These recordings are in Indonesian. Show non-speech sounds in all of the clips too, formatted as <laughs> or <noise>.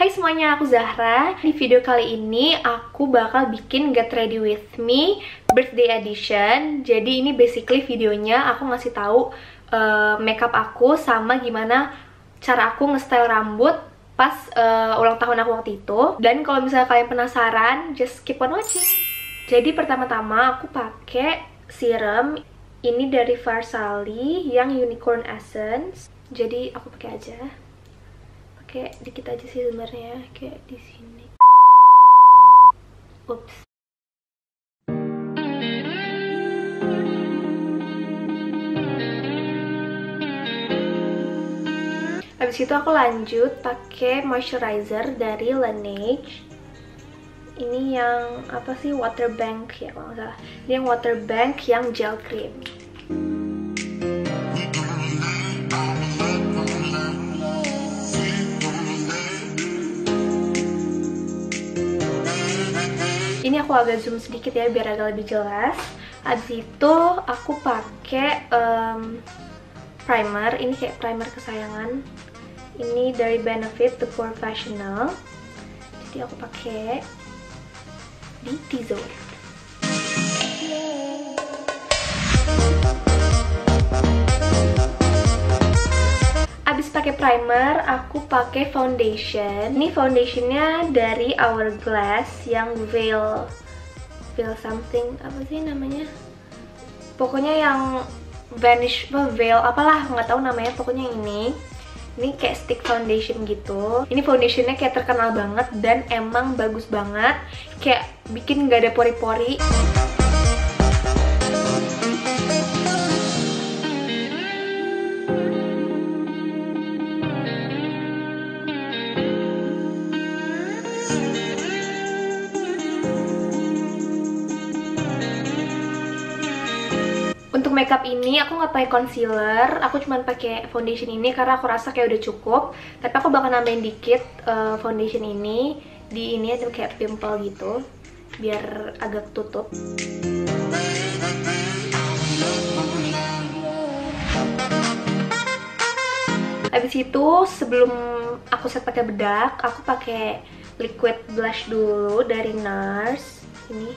Hai semuanya, aku Zahra. Di video kali ini aku bakal bikin Get Ready With Me Birthday Edition. Jadi ini basically videonya aku ngasih tahu uh, makeup aku sama gimana cara aku nge-style rambut pas uh, ulang tahun aku waktu itu. Dan kalau misalnya kalian penasaran, just keep on watching. Jadi pertama-tama aku pakai serum ini dari Varsali yang Unicorn Essence. Jadi aku pakai aja kayak dikit aja sih sebenarnya kayak di sini ups Habis itu aku lanjut pakai moisturizer dari Laneige. Ini yang apa sih water bank ya kalau nggak salah. Ini yang water bank yang gel cream. Ini aku agak zoom sedikit ya biar agak lebih jelas. Abis itu aku pakai um, primer. Ini kayak primer kesayangan. Ini dari Benefit The Professional. Jadi aku pakai di T-zone pakai primer, aku pakai foundation. Ini foundationnya dari Hourglass yang Veil, Veil something apa sih namanya? Pokoknya yang vanish, apa Veil, apalah nggak tahu namanya. Pokoknya ini. Ini kayak stick foundation gitu. Ini foundationnya kayak terkenal banget dan emang bagus banget. Kayak bikin nggak ada pori-pori. Untuk makeup ini aku nggak pakai concealer, aku cuma pakai foundation ini karena aku rasa kayak udah cukup. Tapi aku bakal nambahin dikit uh, foundation ini di ini ada kayak pimple gitu, biar agak tutup. Habis itu sebelum aku set pakai bedak, aku pakai liquid blush dulu dari NARS. Ini,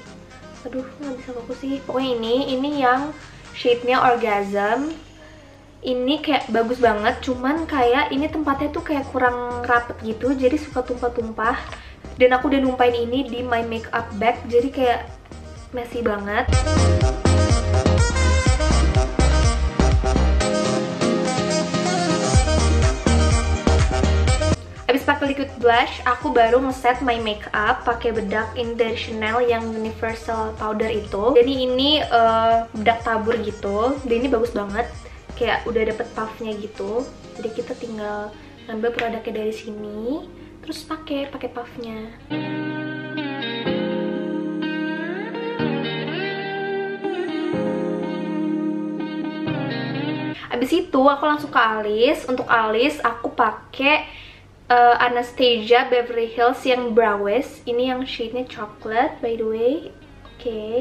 aduh nggak bisa fokus sih. Pokoknya ini, ini yang shade-nya orgasm ini kayak bagus banget cuman kayak ini tempatnya tuh kayak kurang rapet gitu jadi suka tumpah-tumpah. Dan aku udah numpain ini di my makeup bag jadi kayak messy banget Abis pakai liquid blush, aku baru ngeset my makeup pakai bedak dari Chanel yang universal powder itu. Jadi ini uh, bedak tabur gitu. Dan ini bagus banget. Kayak udah dapet puffnya gitu. Jadi kita tinggal ngambil produknya dari sini, terus pakai pakai puffnya. Abis itu aku langsung ke alis. Untuk alis aku pakai uh, Anastasia Beverly Hills yang browest ini yang shade-nya chocolate by the way. Oke okay.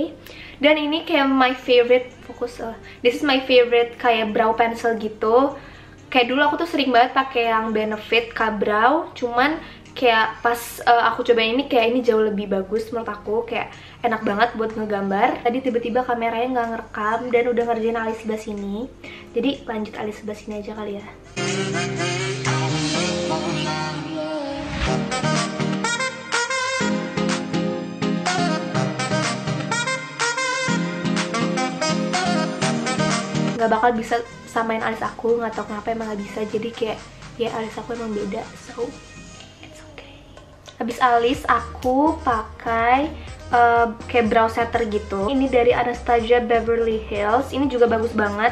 dan ini kayak my favorite fokus uh, this is my favorite kayak brow pencil gitu. Kayak dulu aku tuh sering banget pakai yang Benefit K-Brow. Cuman kayak pas uh, aku coba ini kayak ini jauh lebih bagus menurut aku. Kayak enak banget buat ngegambar. Tadi tiba-tiba kameranya nggak ngerekam dan udah ngerjain alis sebelah sini. Jadi lanjut alis sebelah sini aja kali ya nggak bakal bisa samain alis aku nggak tahu kenapa emang nggak bisa. Jadi kayak ya alis aku emang beda so it's okay. Habis alis aku pakai uh, kayak brow setter gitu. Ini dari Anastasia Beverly Hills. Ini juga bagus banget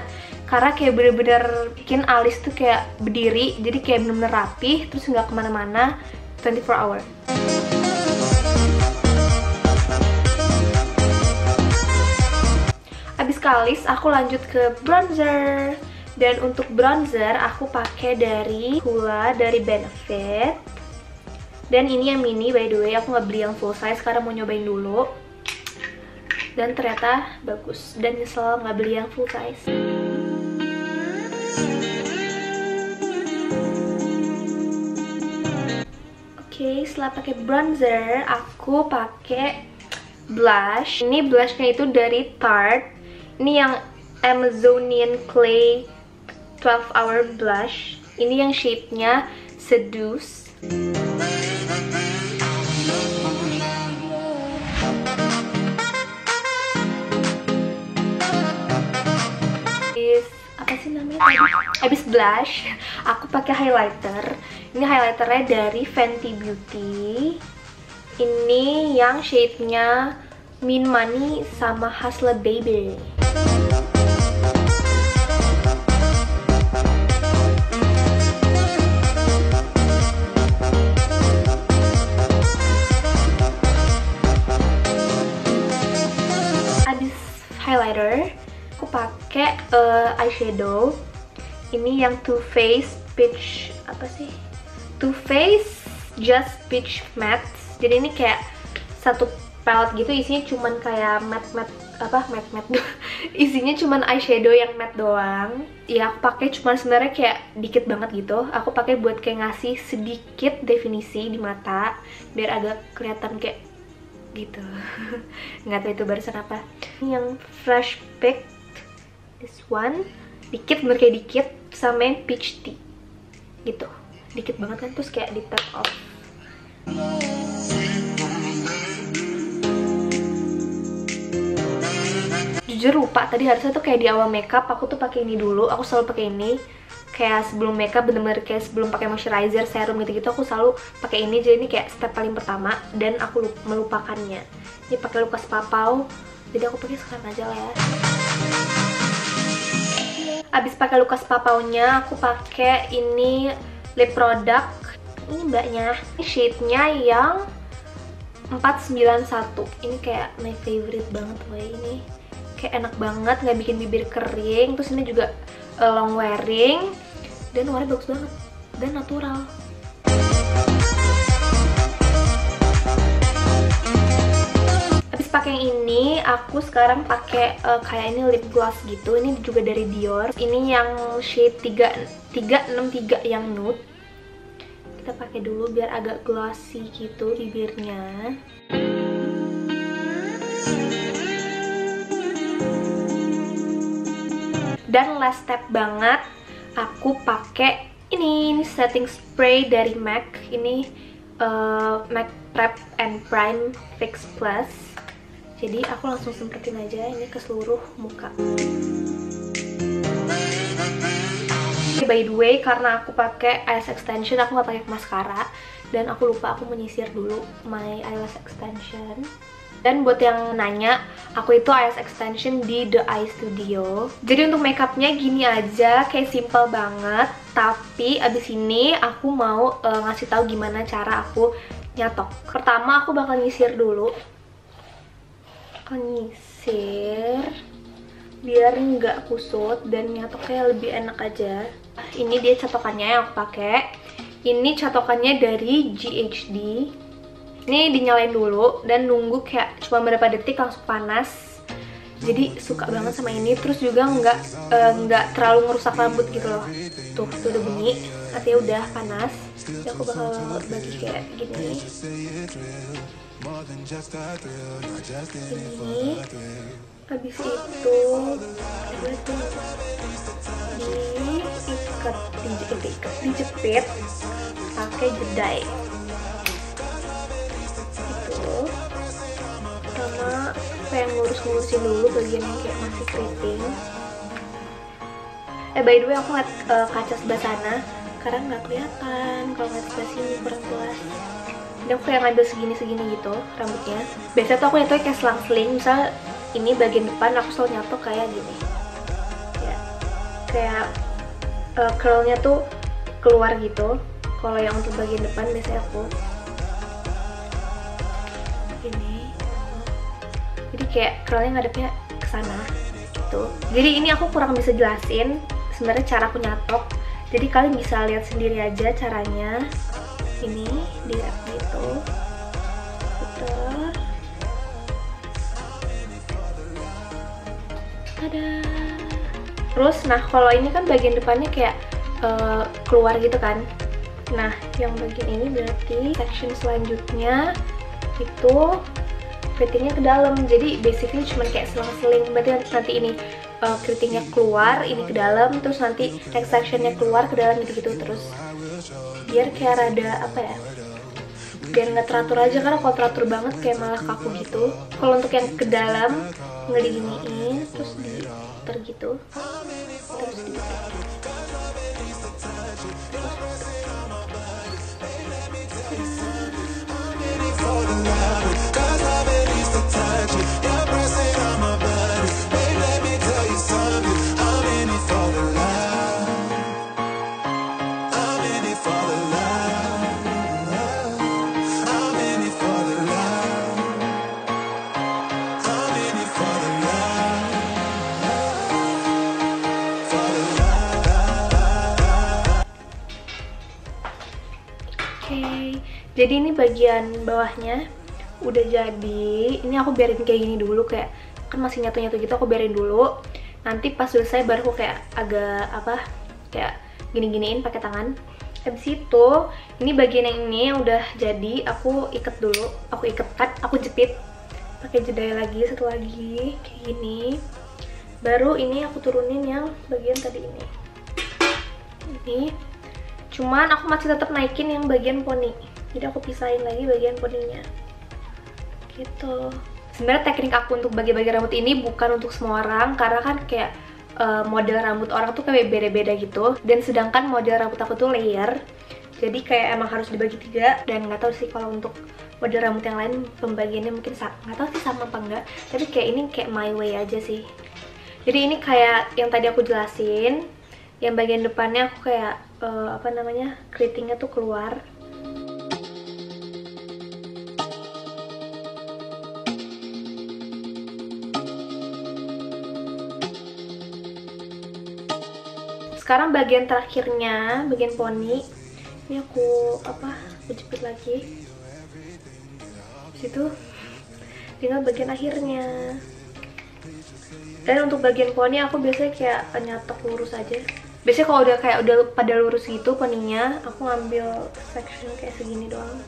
karena kayak bener-bener bikin alis tuh kayak berdiri jadi kayak bener-bener rapih terus nggak ke mana-mana 24 hour kalis aku lanjut ke bronzer. Dan untuk bronzer aku pakai dari Hula dari Benefit. Dan ini yang mini by the way. Aku nggak beli yang full size karena mau nyobain dulu. Dan ternyata bagus. Dan nyesel nggak beli yang full size. Oke setelah pakai bronzer aku pakai blush. Ini blushnya itu dari Tarte ini yang Amazonian Clay 12 Hour Blush. Ini yang shade-nya Seduce. Apa sih namanya habis blush aku pakai highlighter. Ini highlighternya dari Fenty Beauty. Ini yang shade-nya Min Money sama Hustler Baby. Abis highlighter aku pakai uh, eyeshadow. Ini yang Too Faced Peach apa sih? Too Faced Just Peach Matte. Jadi ini kayak satu palette gitu isinya cuman kayak matte matte apa matte matte <laughs> isinya cuman eyeshadow yang matte doang. Ya aku pakai cuman sebenarnya kayak dikit banget gitu. Aku pakai buat kayak ngasih sedikit definisi di mata biar agak kelihatan kayak gitu. <laughs> Nggak tahu itu barusan apa. Yang fresh picked this one. Dikit bener kayak dikit sama yang peach tea. Gitu. Dikit banget kan terus kayak di tap off jujur lupa tadi harusnya tuh kayak di awal makeup aku tuh pakai ini dulu aku selalu pakai ini. Kayak sebelum makeup bener-bener kayak sebelum pakai moisturizer serum gitu-gitu aku selalu pakai ini jadi ini kayak step paling pertama dan aku melupakannya. Ini pakai lukas papau jadi aku pakai sekarang aja lah ya. Abis pakai lukas papaunya aku pakai ini lip product. Ini mbaknya ini shade-nya yang 491 ini kayak my favorite banget loh ini kayak enak banget nggak bikin bibir kering terus ini juga uh, long wearing dan warnanya bagus banget dan natural. Habis pakai yang ini aku sekarang pakai uh, kayak ini lip gloss gitu ini juga dari Dior. Ini yang shade 3, 363 yang nude. Kita pakai dulu biar agak glossy gitu bibirnya dan last step banget aku pakai ini, ini setting spray dari MAC. Ini uh, MAC Prep and Prime Fix Plus. Jadi aku langsung semprotin aja ini ke seluruh muka. By the way karena aku pakai eyelash extension aku nggak pakai mascara. Dan aku lupa aku menyisir dulu my eyelash extension dan buat yang nanya, aku itu eyelash extension di The Eye Studio. Jadi untuk makeupnya gini aja, kayak simple banget. Tapi abis ini aku mau uh, ngasih tahu gimana cara aku nyatok. Pertama aku bakal nyisir dulu. Aku nyisir biar nggak kusut dan nyatoknya lebih enak aja. Ini dia catokannya yang aku pakai. Ini catokannya dari GHD ini dinyalain dulu dan nunggu kayak cuma beberapa detik langsung panas jadi suka banget sama ini terus juga nggak uh, nggak terlalu ngerusak rambut gitu loh tuh tuh udah bunyi artinya udah panas jadi aku bakal bagi kayak gini ini habis itu diikat dijepit dijepit pakai jedai ngurus-ngurusin dulu bagian yang kayak masih keriting. Eh by the way aku ngeliat uh, kaca sebelah sana. Karena nggak kelihatan. Kalau ngeliat sebelah sini kurang jelas. Dan aku kayak ngambil segini-segini gitu rambutnya. Biasa tuh aku nyato kayak selang-seling. Misal ini bagian depan aku selalu nyato kayak gini. Ya. Kayak uh, curlnya tuh keluar gitu. Kalau yang untuk bagian depan biasanya aku kayak curlnya ngadepnya ke sana gitu. Jadi ini aku kurang bisa jelasin sebenarnya cara aku nyatok. Jadi kalian bisa lihat sendiri aja caranya. Ini dia gitu. Putar ada terus nah kalau ini kan bagian depannya kayak uh, keluar gitu kan. Nah yang bagian ini berarti section selanjutnya itu keritingnya ke dalam. Jadi basically cuma kayak selang-seling. Berarti nanti ini uh, keritingnya keluar ini ke dalam terus nanti next sectionnya keluar ke dalam gitu gitu terus. Biar kayak rada apa ya biar nggak teratur aja. Karena kalau teratur banget kayak malah kaku gitu. Kalau untuk yang ke dalam ngediginiin terus diputer gitu. Terus jadi ini bagian bawahnya udah jadi. Ini aku biarin kayak gini dulu kayak kan masih nyatu-nyatu gitu aku biarin dulu. Nanti pas selesai baru aku kayak agak apa kayak gini-giniin pakai tangan. Habis itu ini bagian yang ini udah jadi aku ikat dulu. Aku ikat aku jepit. Pakai jeda lagi satu lagi kayak gini. Baru ini aku turunin yang bagian tadi ini. Ini. Cuman aku masih tetap naikin yang bagian poni jadi aku pisahin lagi bagian poninya gitu. Sebenarnya teknik aku untuk bagi-bagi rambut ini bukan untuk semua orang karena kan kayak uh, model rambut orang tuh kayak beda-beda gitu. Dan sedangkan model rambut aku tuh layer jadi kayak emang harus dibagi tiga. Dan nggak tahu sih kalau untuk model rambut yang lain pembagiannya mungkin nggak tahu sih sama apa enggak tapi kayak ini kayak my way aja sih. Jadi ini kayak yang tadi aku jelasin yang bagian depannya aku kayak uh, apa namanya keritingnya tuh keluar sekarang bagian terakhirnya bagian poni. Ini aku apa aku jepit lagi. Situ. Tinggal bagian akhirnya. Dan untuk bagian poni aku biasanya kayak nyatok lurus aja. Biasanya kalau udah kayak udah pada lurus gitu poninya aku ngambil section kayak segini doang.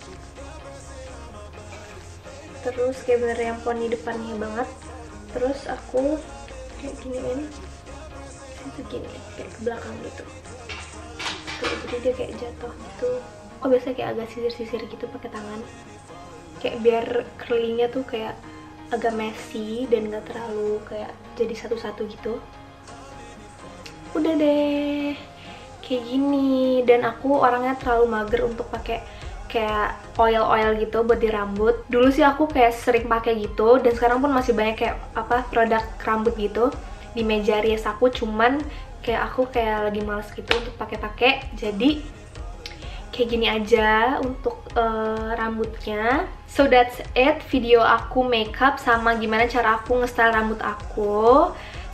Terus kayak bener yang poni depannya banget. Terus aku kayak giniin itu gini kayak ke belakang gitu. Tuh jadi dia kayak jatuh gitu. Oh biasanya kayak agak sisir-sisir gitu pakai tangan. Kayak biar curlingnya tuh kayak agak messy dan gak terlalu kayak jadi satu-satu gitu. Udah deh kayak gini. Dan aku orangnya terlalu mager untuk pakai kayak oil-oil gitu buat di rambut. Dulu sih aku kayak sering pakai gitu dan sekarang pun masih banyak kayak apa produk rambut gitu di meja rias aku cuman kayak aku kayak lagi males gitu untuk pakai-pakai jadi kayak gini aja untuk uh, rambutnya so that's it video aku makeup sama gimana cara aku nge-style rambut aku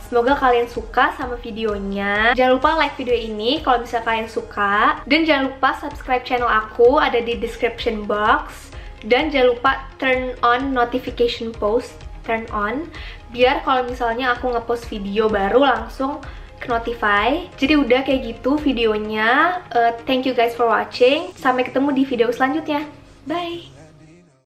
Semoga kalian suka sama videonya. Jangan lupa like video ini kalau misalnya kalian suka. Dan jangan lupa subscribe channel aku, ada di description box. Dan jangan lupa turn on notification post turn on biar kalau misalnya aku ngepost video baru langsung ke notify. Jadi udah kayak gitu videonya. Uh, thank you guys for watching. Sampai ketemu di video selanjutnya. Bye